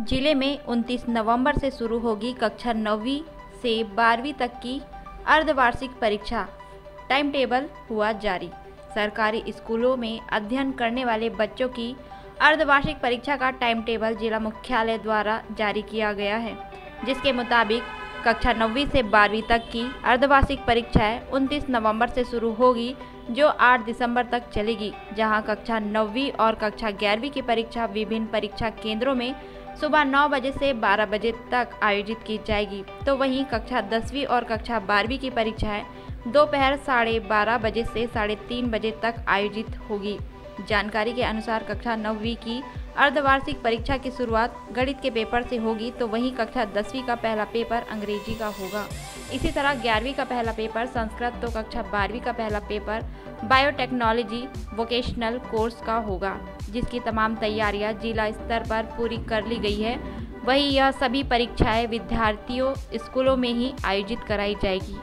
ज़िले में 29 नवंबर से शुरू होगी कक्षा नौवीं से बारहवीं तक की अर्धवार्षिक परीक्षा। टाइम टेबल हुआ जारी। सरकारी स्कूलों में अध्ययन करने वाले बच्चों की अर्धवार्षिक परीक्षा का टाइम टेबल जिला मुख्यालय द्वारा जारी किया गया है, जिसके मुताबिक कक्षा नौवीं से बारहवीं तक की अर्धवार्षिक परीक्षाएँ 29 नवंबर से शुरू होगी, जो 8 दिसंबर तक चलेगी, जहाँ कक्षा नौवीं और कक्षा ग्यारहवीं की परीक्षा विभिन्न परीक्षा केंद्रों में सुबह 9 बजे से 12 बजे तक आयोजित की जाएगी। तो वहीं कक्षा दसवीं और कक्षा बारहवीं की परीक्षाएँ दोपहर साढ़े बारह बजे से साढ़े तीन बजे तक आयोजित होगी। जानकारी के अनुसार कक्षा नौवीं की अर्धवार्षिक परीक्षा की शुरुआत गणित के पेपर से होगी तो वहीं कक्षा दसवीं का पहला पेपर अंग्रेज़ी का होगा। इसी तरह ग्यारहवीं का पहला पेपर संस्कृत तो कक्षा बारहवीं का पहला पेपर बायोटेक्नोलॉजी वोकेशनल कोर्स का होगा, जिसकी तमाम तैयारियाँ जिला स्तर पर पूरी कर ली गई है। वहीं यह सभी परीक्षाएँ विद्यार्थियों स्कूलों में ही आयोजित कराई जाएगी।